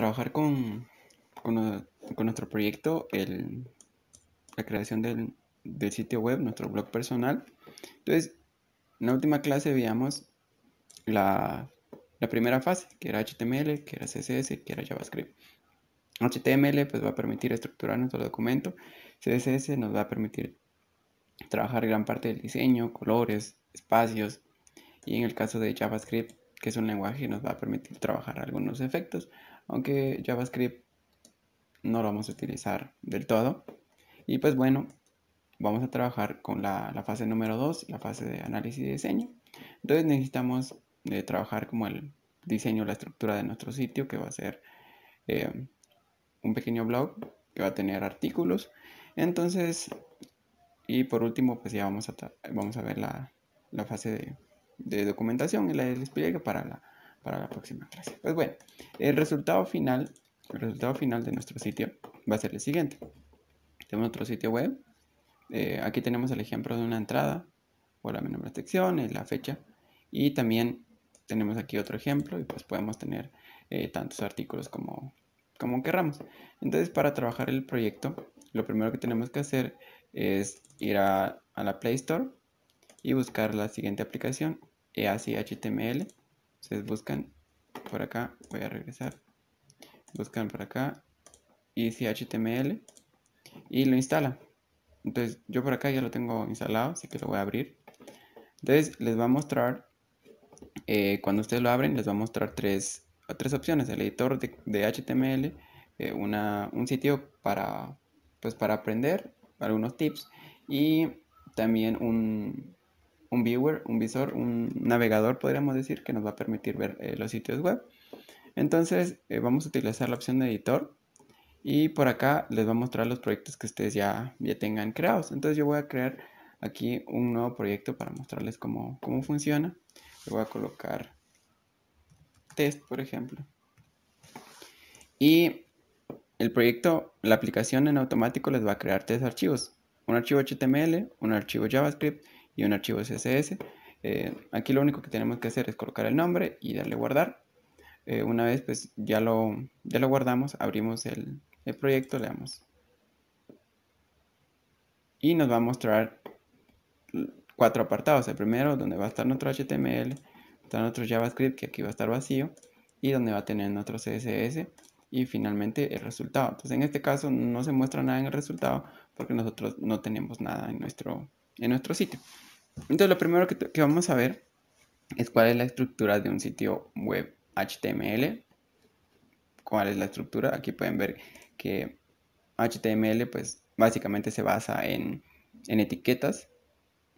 trabajar con, con, nuestro proyecto, el, la creación del, del, sitio web, nuestro blog personal. Entonces, en la última clase veíamos la, la primera fase, que era HTML, que era CSS, que era JavaScript. HTML pues va a permitir estructurar nuestro documento. CSS nos va a permitir trabajar gran parte del diseño, colores, espacios. Y en el caso de JavaScript, que es un lenguaje, nos va a permitir trabajar algunos efectos. Aunque JavaScript no lo vamos a utilizar del todo. Y pues bueno, vamos a trabajar con la, fase número 2, la fase de análisis y diseño. Entonces necesitamos eh, trabajar como el diseño, la estructura de nuestro sitio, que va a ser eh, un pequeño blog que va a tener artículos. Entonces, y por último, pues ya vamos a, vamos a ver la, fase de, documentación y la despliegue para la, para la próxima clase. Pues bueno, el resultado final, el resultado final de nuestro sitio va a ser el siguiente. Tenemos nuestro sitio web. Eh, aquí tenemos el ejemplo de una entrada o la menor sección, la fecha. Y también tenemos aquí otro ejemplo y pues podemos tener eh, tantos artículos como, como querramos. Entonces, para trabajar el proyecto, lo primero que tenemos que hacer es ir a, la Play Store y buscar la siguiente aplicación, EASY HTML. Ustedes buscan por acá, voy a regresar, buscan por acá, EASY HTML y lo instalan. Entonces, yo por acá ya lo tengo instalado, así que lo voy a abrir. Entonces, les va a mostrar, eh, cuando ustedes lo abren, les va a mostrar tres tres opciones, el editor de, HTML, eh, un sitio para, pues, para aprender, algunos tips y también un, viewer, un visor, un navegador podríamos decir que nos va a permitir ver eh, los sitios web. Entonces eh, vamos a utilizar la opción de editor y por acá les va a mostrar los proyectos que ustedes ya, ya tengan creados. Entonces yo voy a crear aquí un nuevo proyecto para mostrarles cómo, cómo funciona. Le voy a colocar test, por ejemplo. Y el proyecto, la aplicación en automático les va a crear tres archivos. Un archivo HTML, un archivo JavaScript y un archivo CSS. Eh, aquí lo único que tenemos que hacer es colocar el nombre y darle guardar. Eh, una vez pues ya lo, ya lo guardamos, abrimos el, el proyecto, le damos. Y nos va a mostrar cuatro apartados. El primero donde va a estar nuestro HTML, está nuestro JavaScript que aquí va a estar vacío y donde va a tener nuestro CSS y finalmente el resultado. Entonces en este caso no se muestra nada en el resultado porque nosotros no tenemos nada en nuestro, en nuestro sitio. Entonces lo primero que, vamos a ver es cuál es la estructura de un sitio web HTML. ¿Cuál es la estructura? Aquí pueden ver que HTML pues básicamente se basa en, en etiquetas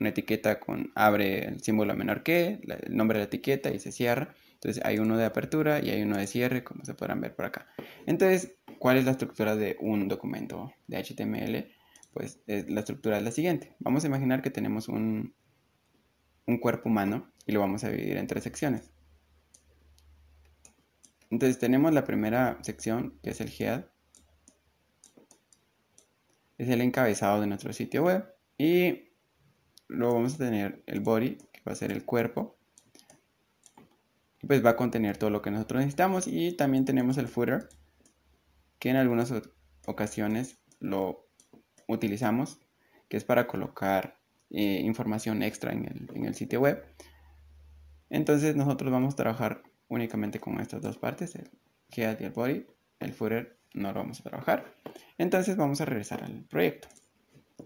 una etiqueta con abre el símbolo menor que, el nombre de la etiqueta y se cierra. Entonces hay uno de apertura y hay uno de cierre, como se podrán ver por acá. Entonces, ¿cuál es la estructura de un documento de HTML? Pues la estructura es la siguiente. Vamos a imaginar que tenemos un, un cuerpo humano y lo vamos a dividir en tres secciones. Entonces tenemos la primera sección que es el head. Es el encabezado de nuestro sitio web. Y Luego vamos a tener el body, que va a ser el cuerpo. Pues va a contener todo lo que nosotros necesitamos. Y también tenemos el footer, que en algunas ocasiones lo utilizamos, que es para colocar eh, información extra en el, en el sitio web. Entonces nosotros vamos a trabajar únicamente con estas dos partes, el head y el body. El footer no lo vamos a trabajar. Entonces vamos a regresar al proyecto.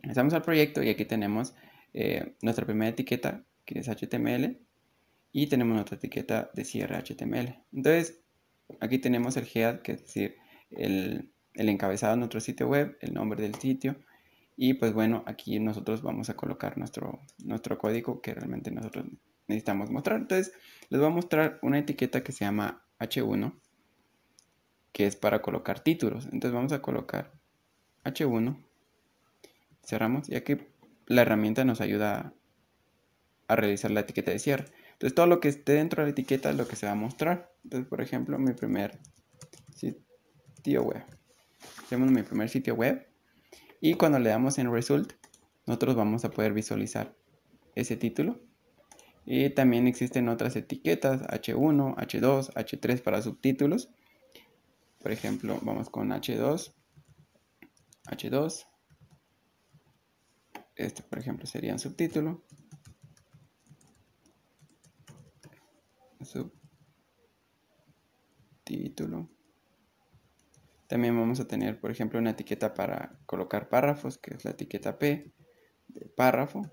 Regresamos al proyecto y aquí tenemos eh, nuestra primera etiqueta, que es HTML, y tenemos nuestra etiqueta de cierre HTML. Entonces, aquí tenemos el head, que es decir, el, encabezado de nuestro sitio web, el nombre del sitio, y pues bueno, aquí nosotros vamos a colocar nuestro, nuestro código que realmente nosotros necesitamos mostrar. Entonces, les voy a mostrar una etiqueta que se llama H1, que es para colocar títulos. Entonces vamos a colocar H1, cerramos, y aquí la herramienta nos ayuda a realizar la etiqueta de cierre. Entonces todo lo que esté dentro de la etiqueta es lo que se va a mostrar. Entonces, por ejemplo, mi primer sitio web. Tenemos mi primer sitio web. Y cuando le damos en Result, nosotros vamos a poder visualizar ese título. Y también existen otras etiquetas, H1, H2, H3 para subtítulos. por ejemplo, vamos con H2, H2, este por ejemplo sería un subtítulo, subtítulo, también vamos a tener, por ejemplo, una etiqueta para colocar párrafos, que es la etiqueta P de párrafo.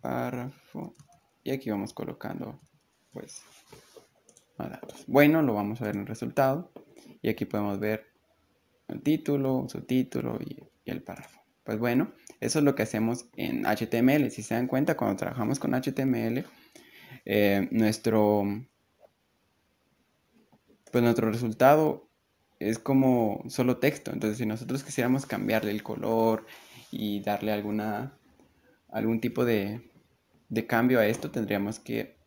Párrafo. Y aquí vamos colocando, pues, datos. Bueno, lo vamos a ver en el resultado. Y aquí podemos ver el título, subtítulo y, el párrafo. Pues bueno, eso es lo que hacemos en HTML. Si se dan cuenta, cuando trabajamos con HTML, eh, nuestro pues nuestro resultado es como solo texto. Entonces, si nosotros quisiéramos cambiarle el color y darle alguna, algún tipo de, cambio a esto, tendríamos que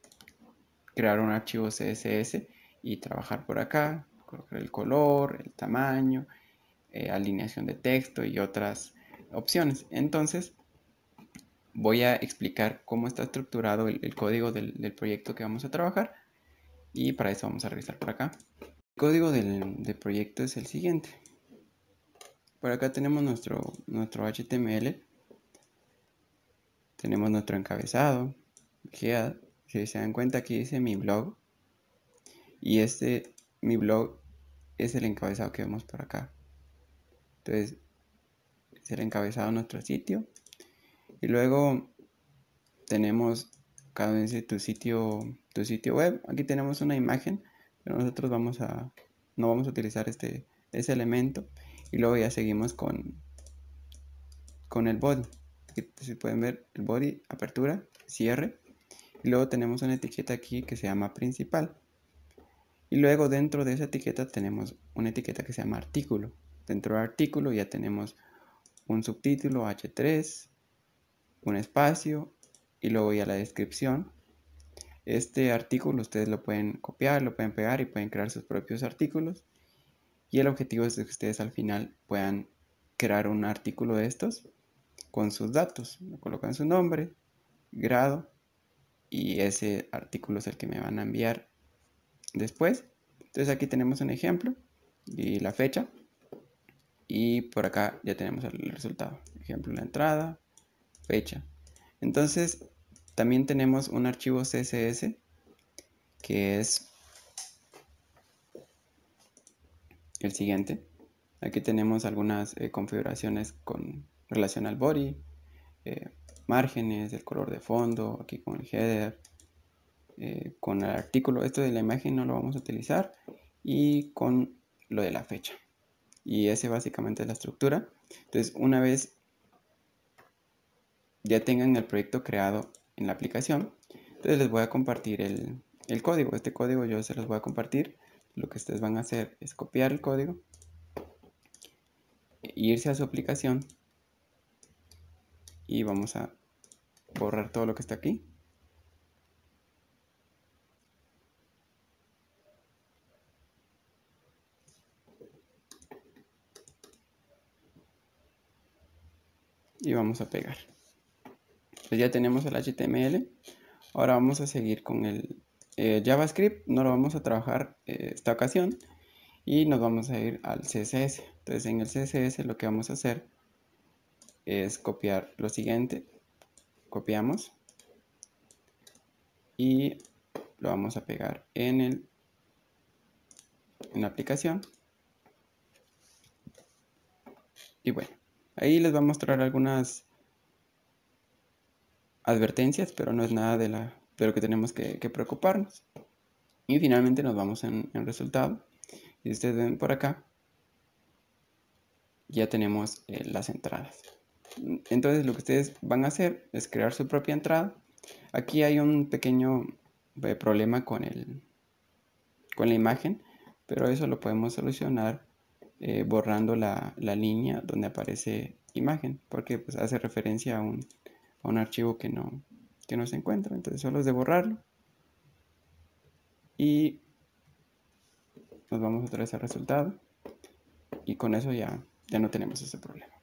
crear un archivo CSS y trabajar por acá, colocar el color, el tamaño, eh, alineación de texto y otras opciones. Entonces, voy a explicar cómo está estructurado el, código del, del proyecto que vamos a trabajar y para eso vamos a revisar por acá. El código del, proyecto es el siguiente. Por acá tenemos nuestro, nuestro HTML. Tenemos nuestro encabezado. si se dan cuenta aquí dice mi blog. Y este, mi blog, es el encabezado que vemos por acá. Entonces, es el encabezado de nuestro sitio. Y luego tenemos cada vez tu sitio, tu sitio web. Aquí tenemos una imagen, pero nosotros vamos a, no vamos a utilizar este, ese elemento. Y luego ya seguimos con, con el body. Aquí, si pueden ver el body, apertura, cierre. Y luego tenemos una etiqueta aquí que se llama principal. Y luego dentro de esa etiqueta tenemos una etiqueta que se llama artículo. Dentro del artículo ya tenemos un subtítulo H3, un espacio y luego ya la descripción. Este artículo ustedes lo pueden copiar, lo pueden pegar y pueden crear sus propios artículos. Y el objetivo es que ustedes al final puedan crear un artículo de estos con sus datos. Colocan su nombre, grado y ese artículo es el que me van a enviar después. Entonces aquí tenemos un ejemplo y la fecha. Y por acá ya tenemos el resultado. Ejemplo, la entrada, fecha. Entonces, también tenemos un archivo CSS que es el siguiente. Aquí tenemos algunas eh, configuraciones con relación al body, eh, márgenes, el color de fondo, aquí con el header, eh, con el artículo. Esto de la imagen no lo vamos a utilizar y con lo de la fecha. Y ese básicamente es la estructura. Entonces, una vez ya tengan el proyecto creado en la aplicación. Entonces les voy a compartir el, código. Este código yo se los voy a compartir. Lo que ustedes van a hacer es copiar el código, irse a su aplicación y vamos a borrar todo lo que está aquí. Y vamos a pegar. Pues ya tenemos el HTML. Ahora vamos a seguir con el eh, JavaScript. No lo vamos a trabajar eh, esta ocasión. Y nos vamos a ir al CSS. Entonces en el CSS lo que vamos a hacer es copiar lo siguiente. Copiamos. Y lo vamos a pegar en, el, en la aplicación. Y bueno, ahí les va a mostrar algunas advertencias, pero no es nada de, la, lo que tenemos que, preocuparnos. Y finalmente nos vamos en, el resultado. Y ustedes ven por acá, ya tenemos eh, las entradas. Entonces lo que ustedes van a hacer es crear su propia entrada. Aquí hay un pequeño eh, problema con, el, con la imagen, pero eso lo podemos solucionar eh, borrando la, la, línea donde aparece imagen, porque pues, hace referencia a un, un archivo que no, que no se encuentra. Entonces solo es de borrarlo. Y nos vamos a traer ese resultado. Y con eso ya, ya no tenemos ese problema.